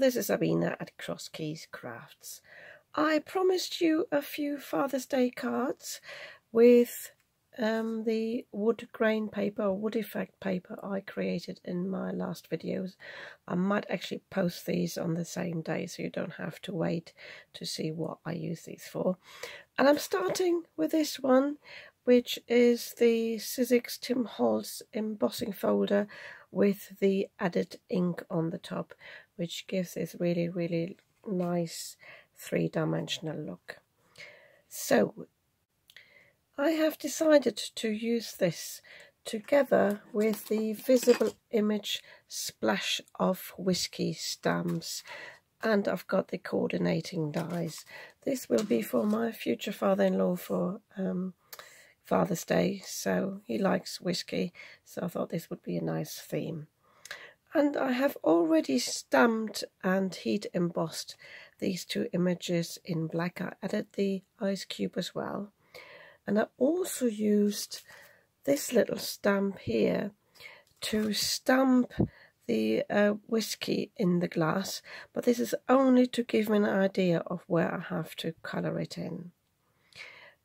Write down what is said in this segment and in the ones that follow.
this is Sabina at Cross Keys Crafts. I promised you a few Father's Day cards with um, the wood grain paper or wood effect paper I created in my last videos. I might actually post these on the same day so you don't have to wait to see what I use these for. And I'm starting with this one which is the Sizzix Tim Holtz embossing folder with the added ink on the top which gives this really really nice three-dimensional look. So I have decided to use this together with the visible image splash of whiskey stamps and I've got the coordinating dies. This will be for my future father-in-law for um, Father's Day, so he likes whiskey, so I thought this would be a nice theme. And I have already stamped and heat embossed these two images in black. I added the ice cube as well. And I also used this little stamp here to stamp the uh, whiskey in the glass, but this is only to give me an idea of where I have to colour it in.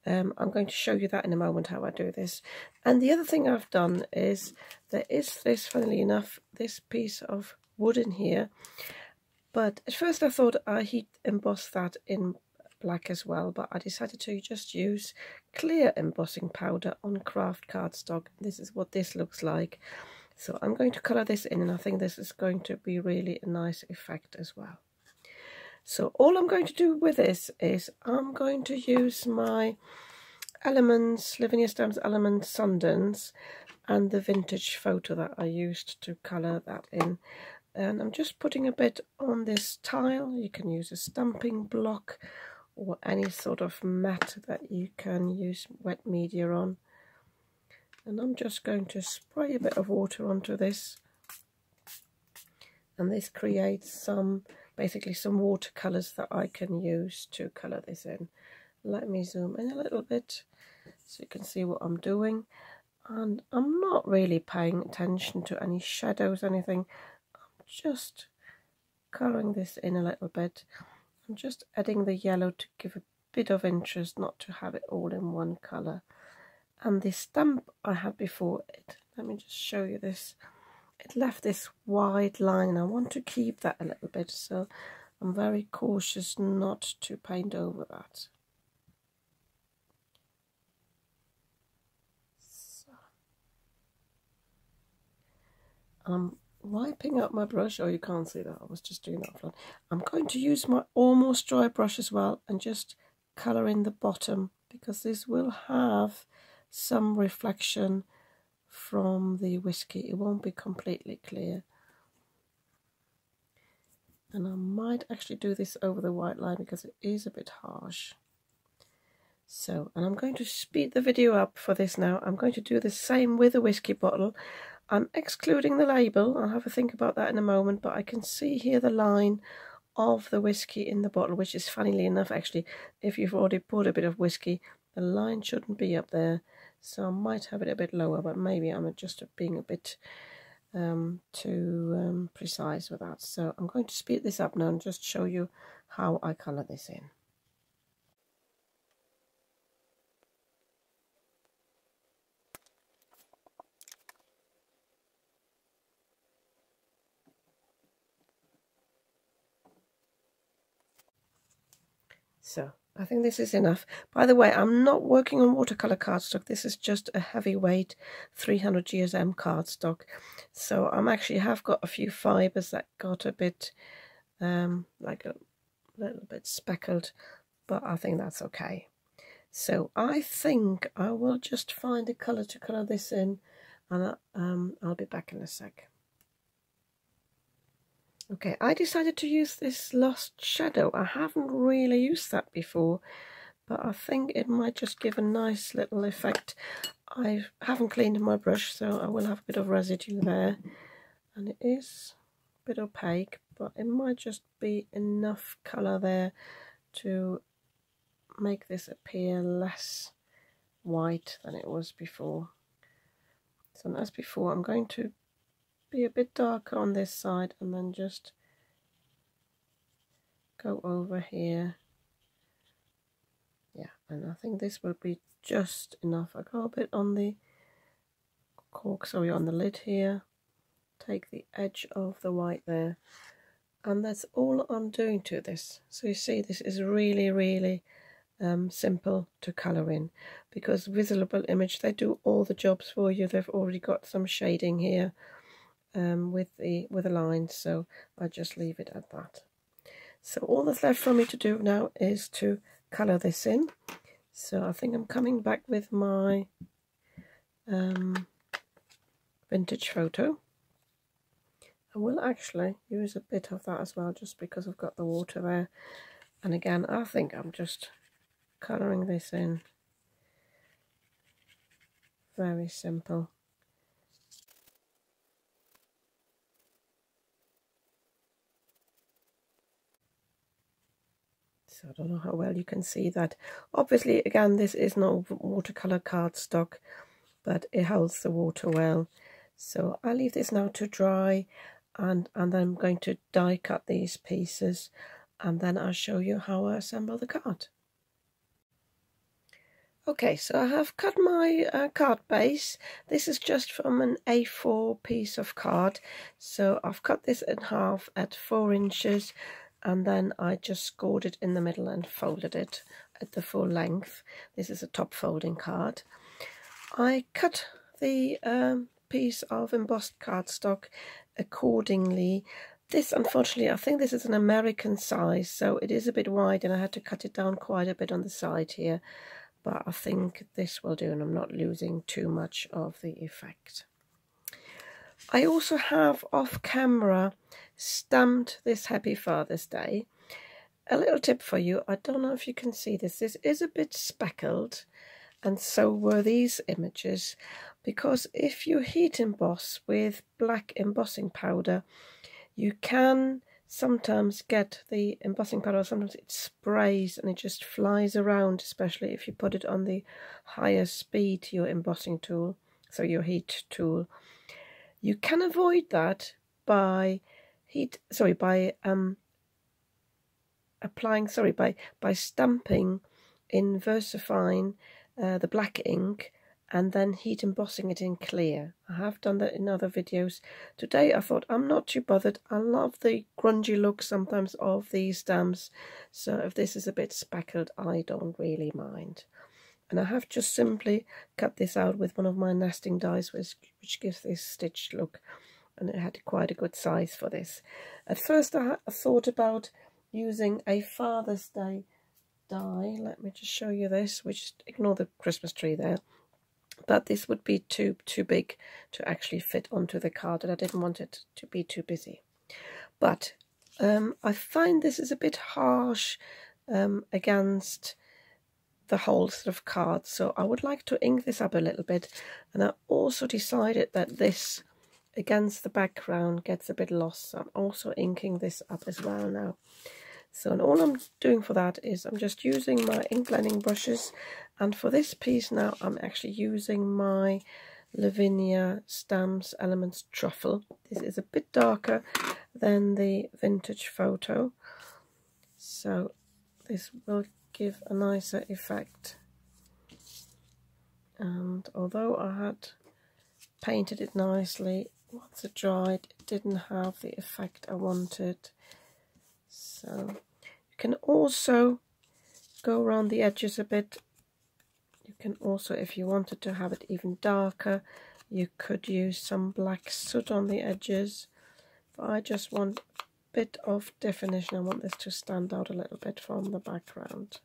Um, I'm going to show you that in a moment how I do this. And the other thing I've done is there is this, funnily enough, this piece of wood in here. But at first I thought I heat emboss that in black as well, but I decided to just use clear embossing powder on craft cardstock. This is what this looks like. So I'm going to colour this in and I think this is going to be really a nice effect as well. So all I'm going to do with this is I'm going to use my Elements, Lavinia Stamps Elements Sundance and the vintage photo that I used to colour that in. And I'm just putting a bit on this tile. You can use a stamping block or any sort of mat that you can use wet media on. And I'm just going to spray a bit of water onto this. And this creates some basically some watercolours that I can use to colour this in. Let me zoom in a little bit so you can see what I'm doing. And I'm not really paying attention to any shadows anything. I'm just colouring this in a little bit. I'm just adding the yellow to give a bit of interest, not to have it all in one colour. And the stamp I had before it, let me just show you this it left this wide line I want to keep that a little bit so I'm very cautious not to paint over that. So. I'm wiping up my brush, oh you can't see that, I was just doing that. I'm going to use my almost dry brush as well and just colour in the bottom because this will have some reflection from the whiskey. It won't be completely clear. And I might actually do this over the white line because it is a bit harsh. So, and I'm going to speed the video up for this now. I'm going to do the same with the whiskey bottle. I'm excluding the label. I'll have a think about that in a moment. But I can see here the line of the whiskey in the bottle, which is funnily enough, actually, if you've already poured a bit of whiskey, the line shouldn't be up there. So I might have it a bit lower, but maybe I'm just being a bit um, too um, precise with that. So I'm going to speed this up now and just show you how I colour this in. So I think this is enough. By the way, I'm not working on watercolour cardstock. This is just a heavyweight 300 GSM cardstock. So I'm actually have got a few fibres that got a bit, um, like a little bit speckled, but I think that's okay. So I think I will just find a colour to colour this in, and um, I'll be back in a sec. Okay, I decided to use this Lost Shadow. I haven't really used that before, but I think it might just give a nice little effect. I haven't cleaned my brush, so I will have a bit of residue there. And it is a bit opaque, but it might just be enough colour there to make this appear less white than it was before. So as before, I'm going to be a bit darker on this side and then just go over here. Yeah and I think this will be just enough. I go a bit on the cork sorry on the lid here. Take the edge of the white there. And that's all I'm doing to this. So you see this is really really um, simple to colour in because visible image they do all the jobs for you. They've already got some shading here um, with the with the lines so I just leave it at that. So all that's left for me to do now is to colour this in. So I think I'm coming back with my um, vintage photo. I will actually use a bit of that as well just because I've got the water there. And again I think I'm just colouring this in. Very simple so I don't know how well you can see that obviously again this is not watercolor cardstock but it holds the water well so I'll leave this now to dry and and then I'm going to die cut these pieces and then I'll show you how I assemble the card Okay, so I have cut my uh, card base. This is just from an A4 piece of card. So I've cut this in half at 4 inches and then I just scored it in the middle and folded it at the full length. This is a top folding card. I cut the um, piece of embossed cardstock accordingly. This, unfortunately, I think this is an American size, so it is a bit wide and I had to cut it down quite a bit on the side here but I think this will do and I'm not losing too much of the effect. I also have off camera stamped this Happy Father's Day. A little tip for you, I don't know if you can see this, this is a bit speckled and so were these images because if you heat emboss with black embossing powder you can sometimes get the embossing powder, sometimes it sprays and it just flies around, especially if you put it on the higher speed to your embossing tool, so your heat tool. You can avoid that by sorry, by um, applying, sorry, by, by stamping in VersaFine uh, the black ink and then heat embossing it in clear. I have done that in other videos. Today I thought I'm not too bothered. I love the grungy look sometimes of these stamps. So if this is a bit speckled, I don't really mind. And I have just simply cut this out with one of my nesting dies, which, which gives this stitched look. And it had quite a good size for this. At first I thought about using a Father's Day die. Let me just show you this, which ignore the Christmas tree there. But this would be too too big to actually fit onto the card and I didn't want it to be too busy. But um, I find this is a bit harsh um, against the whole sort of card. So I would like to ink this up a little bit. And I also decided that this against the background gets a bit lost so I'm also inking this up as well now so and all I'm doing for that is I'm just using my ink blending brushes and for this piece now I'm actually using my Lavinia Stamps Elements Truffle. This is a bit darker than the vintage photo so this will give a nicer effect and although I had painted it nicely once it dried it didn't have the effect I wanted. So you can also go around the edges a bit. You can also if you wanted to have it even darker you could use some black soot on the edges. But I just want a bit of definition. I want this to stand out a little bit from the background.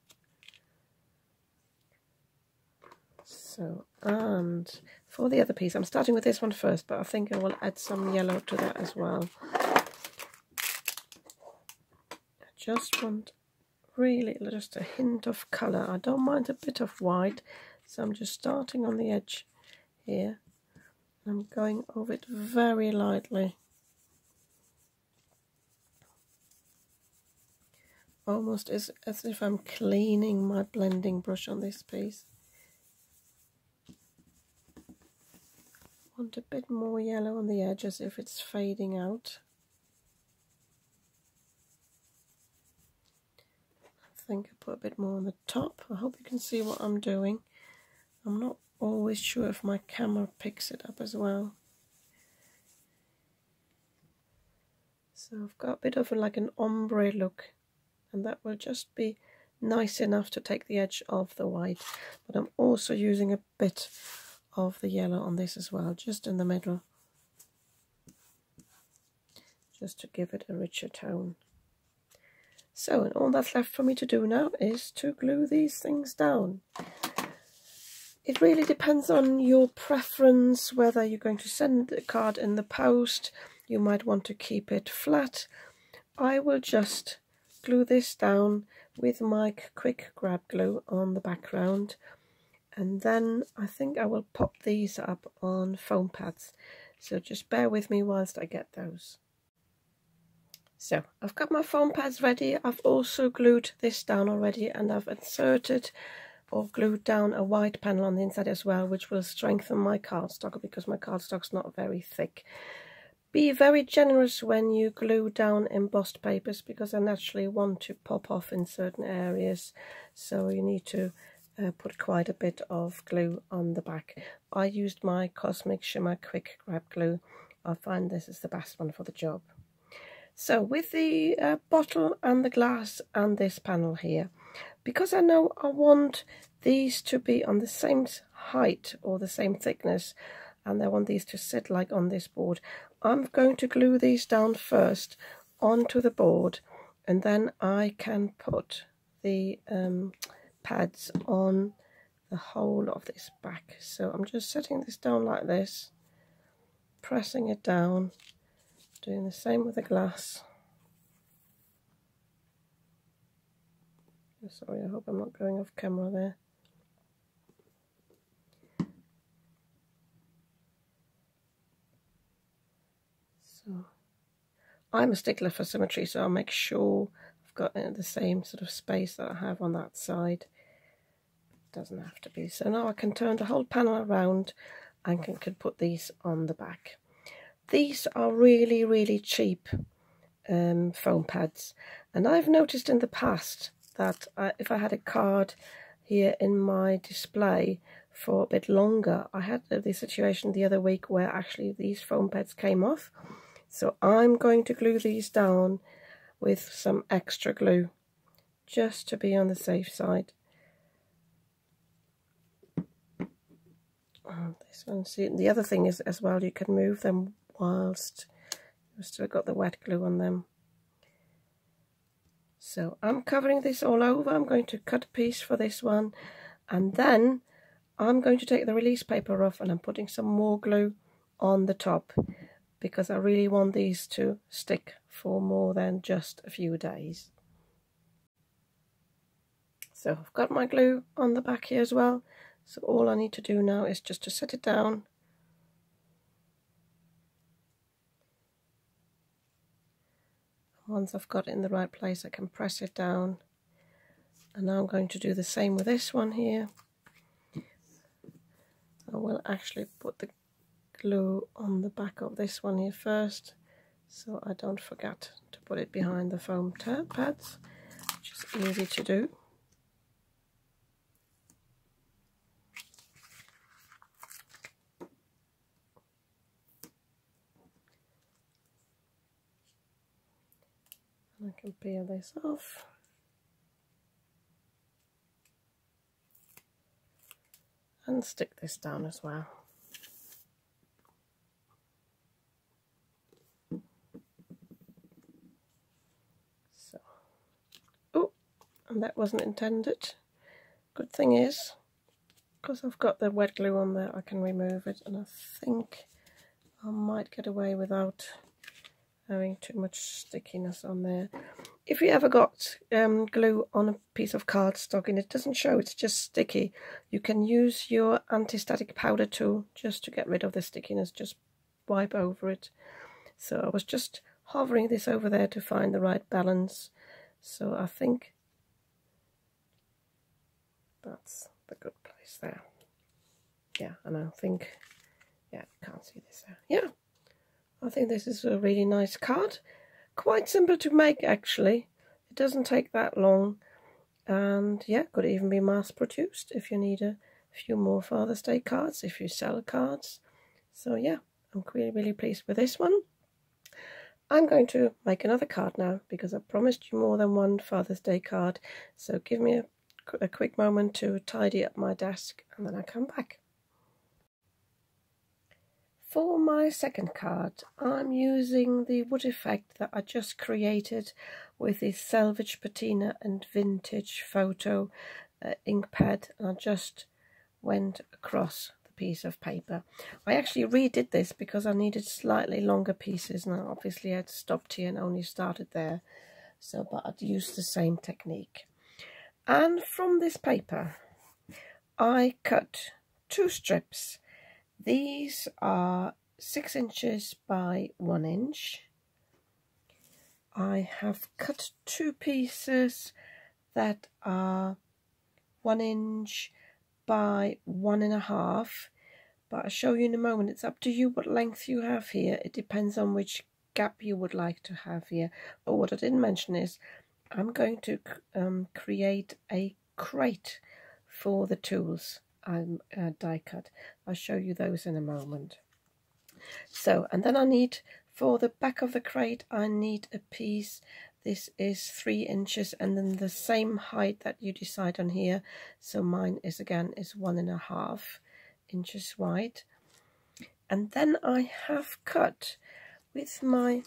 So and for the other piece I'm starting with this one first but I think I will add some yellow to that as well I just want really just a hint of colour. I don't mind a bit of white, so I'm just starting on the edge here. I'm going over it very lightly. Almost as, as if I'm cleaning my blending brush on this piece. Want a bit more yellow on the edge as if it's fading out. I think I put a bit more on the top. I hope you can see what I'm doing. I'm not always sure if my camera picks it up as well. So I've got a bit of a, like an ombre look and that will just be nice enough to take the edge of the white. But I'm also using a bit of the yellow on this as well, just in the middle. Just to give it a richer tone. So, and all that's left for me to do now is to glue these things down. It really depends on your preference, whether you're going to send the card in the post, you might want to keep it flat. I will just glue this down with my quick grab glue on the background and then I think I will pop these up on foam pads so just bear with me whilst I get those. So I've got my foam pads ready. I've also glued this down already and I've inserted or glued down a white panel on the inside as well which will strengthen my cardstock because my cardstock's not very thick. Be very generous when you glue down embossed papers because they naturally want to pop off in certain areas so you need to uh, put quite a bit of glue on the back. I used my Cosmic Shimmer Quick Grab Glue. I find this is the best one for the job. So with the uh, bottle and the glass and this panel here, because I know I want these to be on the same height or the same thickness, and I want these to sit like on this board, I'm going to glue these down first onto the board, and then I can put the um, pads on the whole of this back. So I'm just setting this down like this, pressing it down, Doing the same with the glass. Oh, sorry, I hope I'm not going off camera there. So, I'm a stickler for symmetry, so I'll make sure got the same sort of space that I have on that side. It doesn't have to be. So now I can turn the whole panel around and can, can put these on the back. These are really, really cheap um, foam pads. And I've noticed in the past that I, if I had a card here in my display for a bit longer, I had the situation the other week where actually these foam pads came off. So I'm going to glue these down with some extra glue just to be on the safe side. Oh, this one, see, the other thing is as well, you can move them whilst you've still got the wet glue on them. So I'm covering this all over. I'm going to cut a piece for this one and then I'm going to take the release paper off and I'm putting some more glue on the top because I really want these to stick for more than just a few days. So I've got my glue on the back here as well. So all I need to do now is just to set it down Once I've got it in the right place, I can press it down. And now I'm going to do the same with this one here. I will actually put the glue on the back of this one here first, so I don't forget to put it behind the foam pads, which is easy to do. and I can peel this off. And stick this down as well. So, oh, and that wasn't intended. Good thing is, because I've got the wet glue on there, I can remove it, and I think I might get away without having too much stickiness on there. If you ever got um, glue on a piece of cardstock and it doesn't show, it's just sticky, you can use your anti-static powder tool just to get rid of the stickiness, just wipe over it. So I was just hovering this over there to find the right balance. So I think that's the good place there. Yeah, and I think, yeah, can't see this there. Yeah, I think this is a really nice card. Quite simple to make actually. It doesn't take that long. and yeah could even be mass produced if you need a few more Father's Day cards if you sell cards so yeah I'm really really pleased with this one I'm going to make another card now because I promised you more than one Father's Day card so give me a, a quick moment to tidy up my desk and then I come back for my second card, I'm using the wood effect that I just created with the Salvage Patina and Vintage Photo uh, ink pad. And I just went across the piece of paper. I actually redid this because I needed slightly longer pieces. And I obviously had stopped here and only started there. So, but I'd used the same technique. And from this paper, I cut two strips. These are six inches by one inch. I have cut two pieces that are one inch by one and a half but I'll show you in a moment. It's up to you what length you have here. It depends on which gap you would like to have here. But what I didn't mention is I'm going to um, create a crate for the tools I'm uh, die cut. I'll show you those in a moment. So, and then I need, for the back of the crate, I need a piece. This is three inches and then the same height that you decide on here. So mine is again, is one and a half inches wide. And then I have cut with my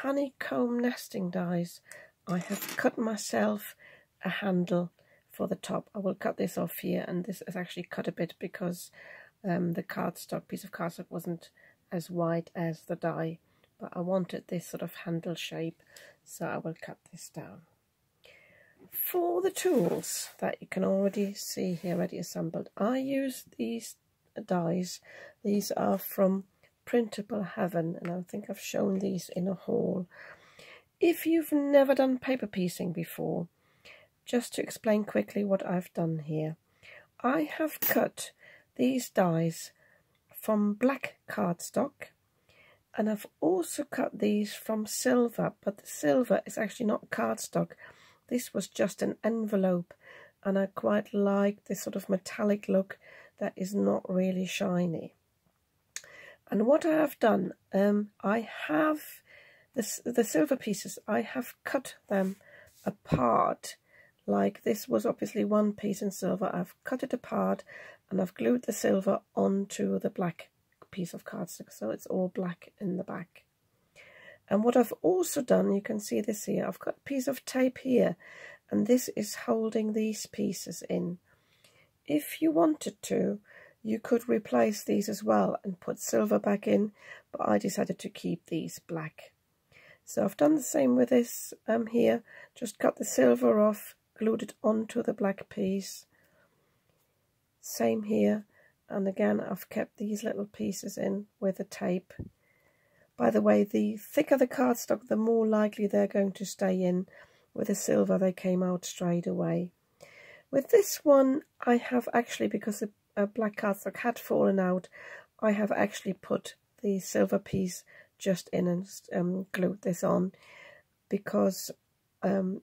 honeycomb nesting dies, I have cut myself a handle for the top. I will cut this off here and this is actually cut a bit because um, the cardstock, piece of cardstock wasn't as wide as the die but I wanted this sort of handle shape so I will cut this down. For the tools that you can already see here already assembled, I use these dies. These are from Printable Heaven and I think I've shown these in a haul. If you've never done paper piecing before, just to explain quickly what I've done here. I have cut these dies from black cardstock and I've also cut these from silver but the silver is actually not cardstock this was just an envelope and I quite like this sort of metallic look that is not really shiny and what I have done um, I have the, the silver pieces I have cut them apart like this was obviously one piece in silver. I've cut it apart and I've glued the silver onto the black piece of cardstock so it's all black in the back. And what I've also done, you can see this here, I've got a piece of tape here and this is holding these pieces in. If you wanted to, you could replace these as well and put silver back in, but I decided to keep these black. So I've done the same with this um, here, just cut the silver off, glued it onto the black piece. Same here. And again, I've kept these little pieces in with the tape. By the way, the thicker the cardstock, the more likely they're going to stay in. With the silver, they came out straight away. With this one, I have actually, because the uh, black cardstock had fallen out, I have actually put the silver piece just in and um, glued this on because um,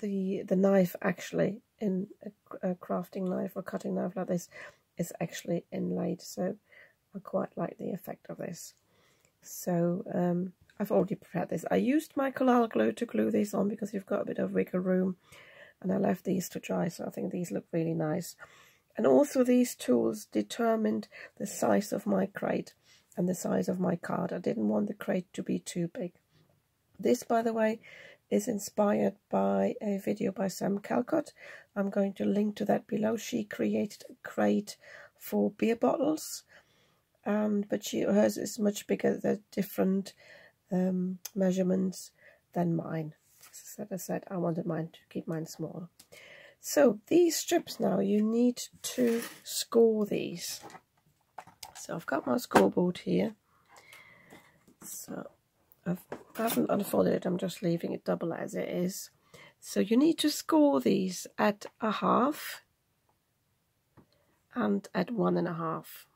the the knife actually in a, a, crafting knife or cutting knife like this is actually inlaid so I quite like the effect of this. So um, I've already prepared this. I used my Collall glue to glue these on because you've got a bit of wiggle room and I left these to dry so I think these look really nice. And also these tools determined the size of my crate and the size of my card I didn't want the crate to be too big this by the way is inspired by a video by Sam Calcott. I'm going to link to that below. She created a crate for beer bottles, um, but she hers is much bigger. There's different um, measurements than mine. As I said, I wanted mine to keep mine small. So these strips now, you need to score these. So I've got my scoreboard here. So I've, I haven't unfolded it, I'm just leaving it double as it is. So you need to score these at a half and at one and a half.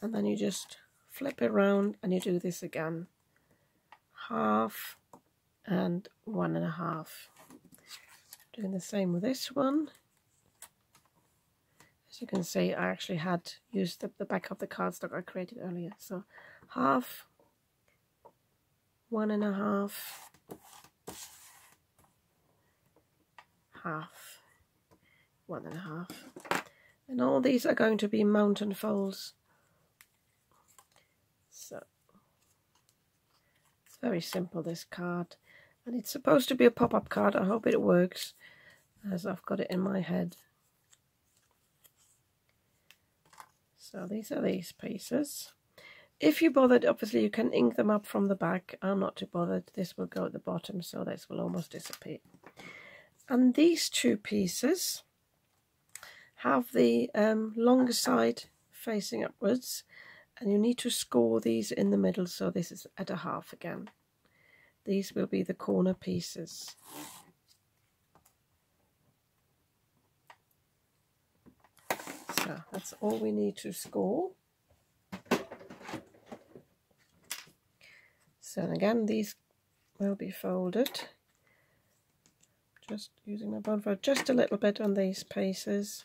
And then you just flip it around and you do this again. Half and one and a half. Doing the same with this one. As you can see, I actually had used the, the back of the cardstock I created earlier. So half, one and a half, half, one and a half. And all these are going to be mountain folds. So it's very simple, this card. And it's supposed to be a pop-up card. I hope it works as I've got it in my head. So these are these pieces. If you bothered, obviously you can ink them up from the back. I'm not too bothered. This will go at the bottom, so this will almost disappear. And these two pieces have the um, longer side facing upwards and you need to score these in the middle so this is at a half again. These will be the corner pieces. That's all we need to score. So again, these will be folded. Just using my bond just a little bit on these pieces.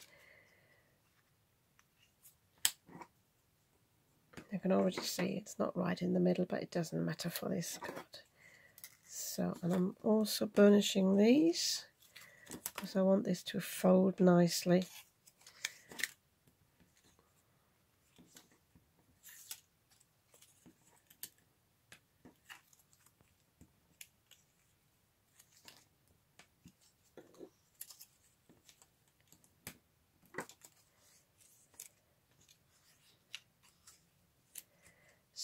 You can already see it's not right in the middle, but it doesn't matter for this card. So, and I'm also burnishing these because I want this to fold nicely.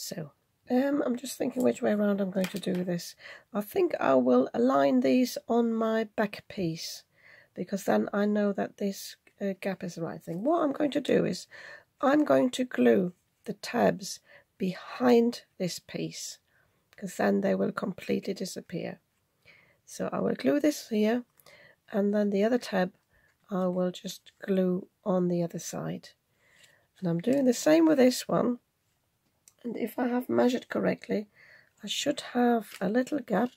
So, um, I'm just thinking which way around I'm going to do this. I think I will align these on my back piece because then I know that this uh, gap is the right thing. What I'm going to do is I'm going to glue the tabs behind this piece because then they will completely disappear. So I will glue this here and then the other tab I will just glue on the other side. And I'm doing the same with this one and if I have measured correctly I should have a little gap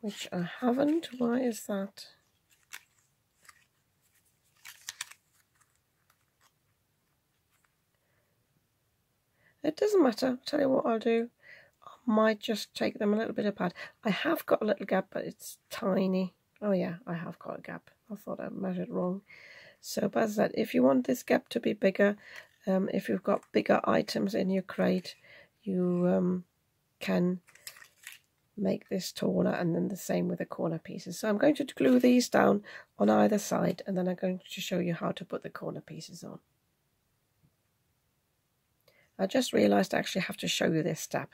which I haven't. Why is that? It doesn't matter. I'll tell you what I'll do. I might just take them a little bit apart. I have got a little gap but it's tiny. Oh yeah I have got a gap. I thought I measured wrong. So but that if you want this gap to be bigger um, if you've got bigger items in your crate, you um, can make this taller and then the same with the corner pieces. So I'm going to glue these down on either side and then I'm going to show you how to put the corner pieces on. I just realised I actually have to show you this step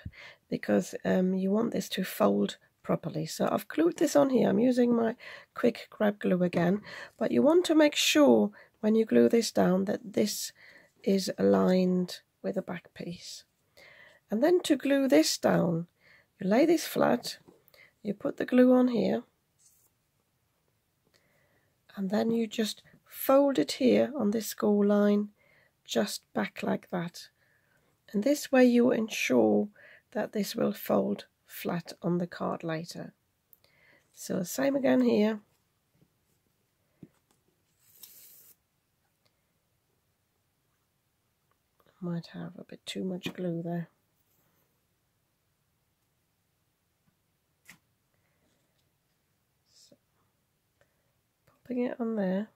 because um, you want this to fold properly. So I've glued this on here. I'm using my quick grab glue again, but you want to make sure when you glue this down that this is aligned with the back piece. And then to glue this down, you lay this flat, you put the glue on here, and then you just fold it here on this score line, just back like that. And this way you ensure that this will fold flat on the card later. So same again here. Might have a bit too much glue there. So, popping it on there.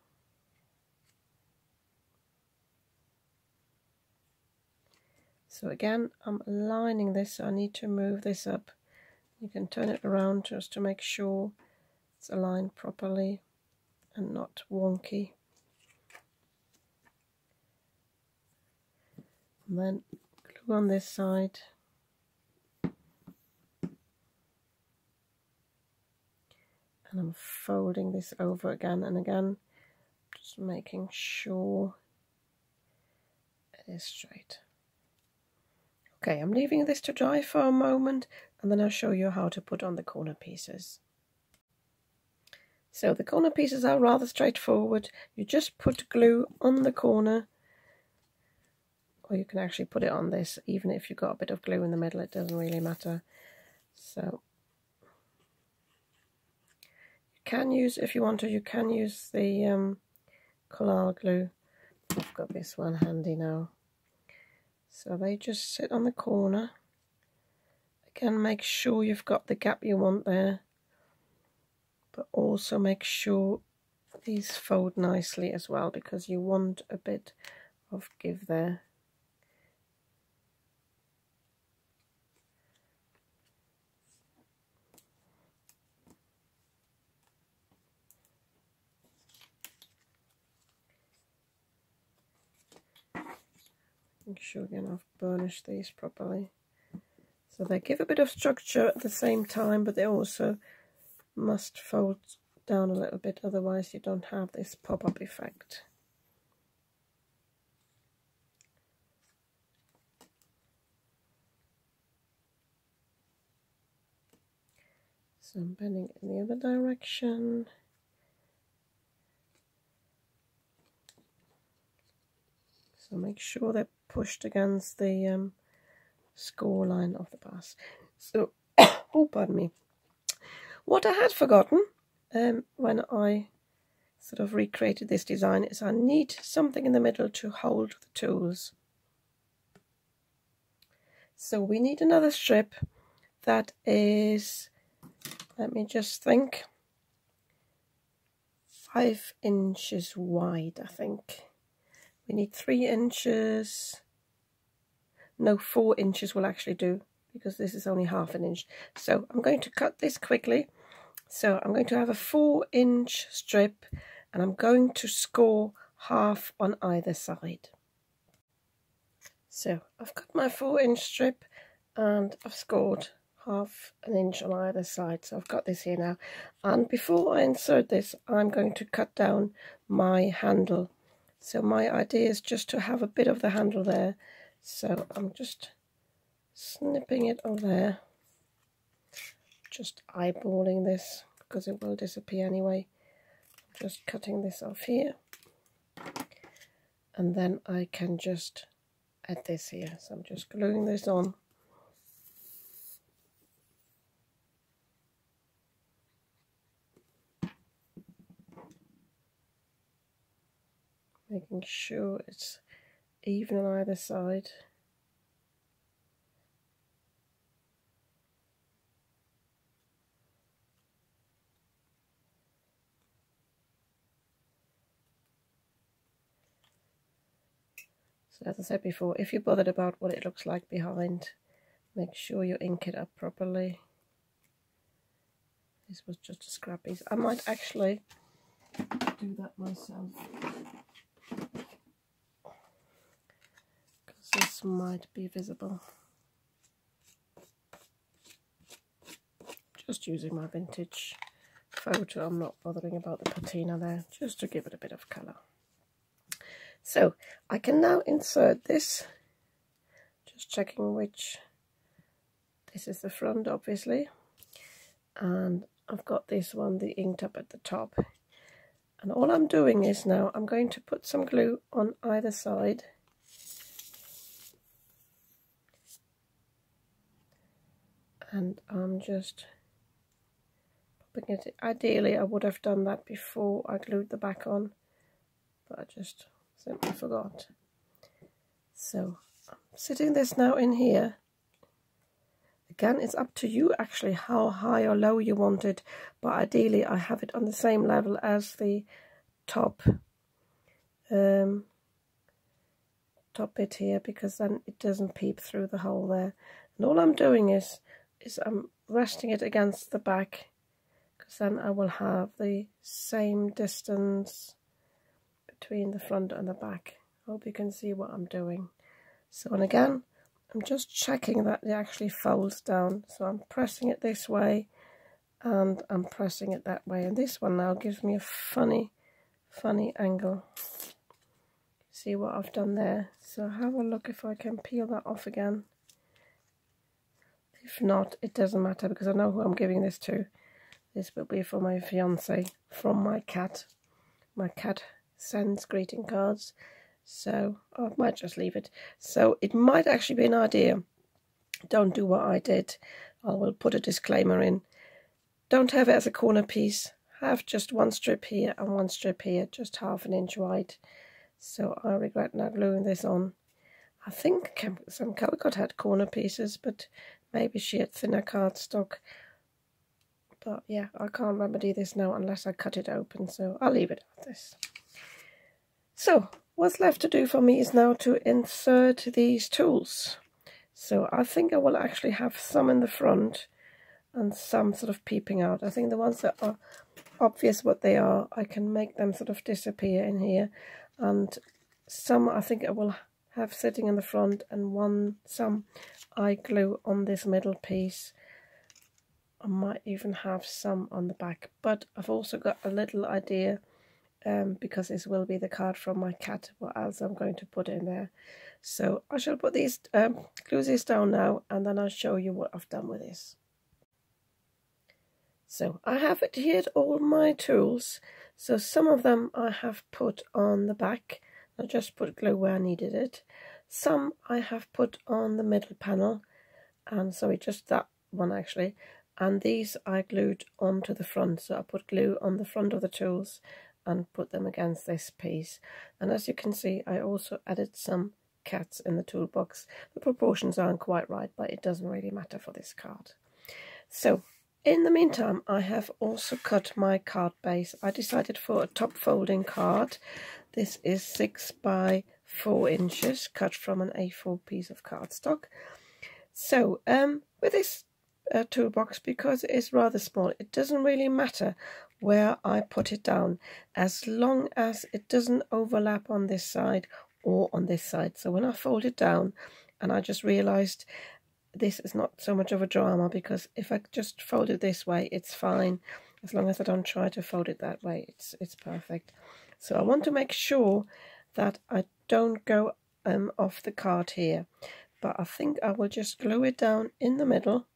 So again, I'm aligning this, so I need to move this up. You can turn it around just to make sure it's aligned properly and not wonky. And then glue on this side. And I'm folding this over again and again just making sure it is straight. Okay I'm leaving this to dry for a moment and then I'll show you how to put on the corner pieces. So the corner pieces are rather straightforward. You just put glue on the corner or you can actually put it on this even if you've got a bit of glue in the middle it doesn't really matter so you can use, if you want to, you can use the um, glue. I've got this one handy now. So they just sit on the corner. Again, make sure you've got the gap you want there. But also make sure these fold nicely as well because you want a bit of give there. Make sure again I've burnished these properly. So they give a bit of structure at the same time, but they also must fold down a little bit, otherwise you don't have this pop-up effect. So I'm bending in the other direction. So make sure they're pushed against the um, score line of the pass. So, oh, pardon me. What I had forgotten um, when I sort of recreated this design is I need something in the middle to hold the tools. So we need another strip that is, let me just think, five inches wide, I think. We need three inches. No, four inches will actually do because this is only half an inch. So I'm going to cut this quickly. So I'm going to have a four inch strip and I'm going to score half on either side. So I've got my four inch strip and I've scored half an inch on either side. So I've got this here now. And before I insert this, I'm going to cut down my handle so my idea is just to have a bit of the handle there. So I'm just snipping it on there. Just eyeballing this because it will disappear anyway. Just cutting this off here. And then I can just add this here. So I'm just gluing this on. Making sure it's even on either side. So as I said before, if you're bothered about what it looks like behind, make sure you ink it up properly. This was just a scrap piece. I might actually do that myself. Because this might be visible. Just using my vintage photo, I'm not bothering about the patina there, just to give it a bit of colour. So, I can now insert this, just checking which, this is the front obviously, and I've got this one, the inked up at the top. And all I'm doing is now I'm going to put some glue on either side. And I'm just popping it. Ideally, I would have done that before I glued the back on, but I just simply forgot. So I'm sitting this now in here. Again, it's up to you actually how high or low you want it, but ideally I have it on the same level as the top um, top bit here because then it doesn't peep through the hole there. And all I'm doing is, is I'm resting it against the back because then I will have the same distance between the front and the back. Hope you can see what I'm doing. So, and again, I'm just checking that it actually folds down. So I'm pressing it this way and I'm pressing it that way. And this one now gives me a funny, funny angle. See what I've done there. So have a look if I can peel that off again. If not, it doesn't matter because I know who I'm giving this to. This will be for my fiance from my cat. My cat sends greeting cards. So I might just leave it. So it might actually be an idea. Don't do what I did. I will put a disclaimer in. Don't have it as a corner piece. have just one strip here and one strip here, just half an inch wide. So I regret not gluing this on. I think Sam Calcott had corner pieces, but maybe she had thinner cardstock. But yeah, I can't remedy this now unless I cut it open, so I'll leave it at this. So, what's left to do for me is now to insert these tools. So I think I will actually have some in the front and some sort of peeping out. I think the ones that are obvious what they are, I can make them sort of disappear in here. And some I think I will have sitting in the front and one, some I glue on this middle piece. I might even have some on the back, but I've also got a little idea um, because this will be the card from my cat, what else I'm going to put in there. So I shall put these, um, glue this down now and then I'll show you what I've done with this. So I have adhered all my tools. So some of them I have put on the back. I just put glue where I needed it. Some I have put on the middle panel. And sorry, just that one actually. And these I glued onto the front. So I put glue on the front of the tools and put them against this piece. And as you can see, I also added some cats in the toolbox. The proportions aren't quite right, but it doesn't really matter for this card. So in the meantime, I have also cut my card base. I decided for a top folding card. This is 6 by 4 inches, cut from an A4 piece of cardstock. So, um, with this uh, toolbox, because it is rather small, it doesn't really matter where I put it down, as long as it doesn't overlap on this side or on this side. So when I fold it down, and I just realised this is not so much of a drama because if I just fold it this way, it's fine. As long as I don't try to fold it that way, it's it's perfect. So I want to make sure that I don't go um, off the card here. But I think I will just glue it down in the middle.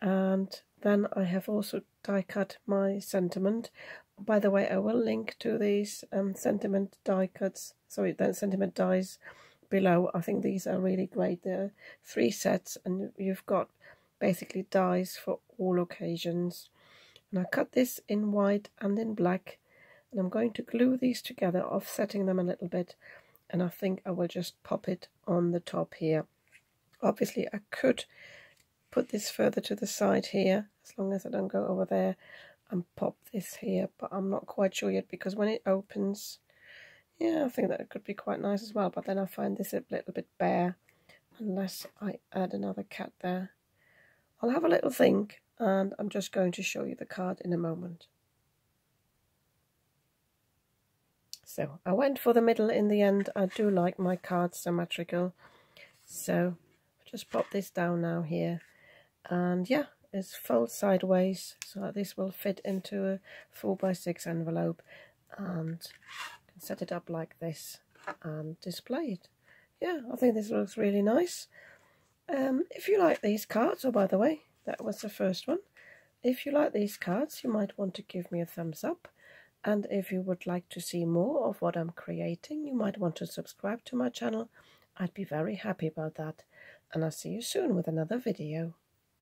And then I have also die cut my sentiment. By the way, I will link to these um, sentiment die cuts, sorry, the sentiment dies below. I think these are really great. There are three sets and you've got basically dies for all occasions. And I cut this in white and in black and I'm going to glue these together, offsetting them a little bit and I think I will just pop it on the top here. Obviously I could put this further to the side here as long as I don't go over there and pop this here but I'm not quite sure yet because when it opens yeah, I think that it could be quite nice as well, but then I find this a little bit bare unless I add another cat there. I'll have a little think and I'm just going to show you the card in a moment. So I went for the middle in the end. I do like my cards symmetrical. So just pop this down now here. And yeah, it's fold sideways. So this will fit into a 4x6 envelope. And set it up like this and display it. Yeah, I think this looks really nice. Um, if you like these cards, oh by the way, that was the first one. If you like these cards, you might want to give me a thumbs up. And if you would like to see more of what I'm creating, you might want to subscribe to my channel. I'd be very happy about that. And I'll see you soon with another video.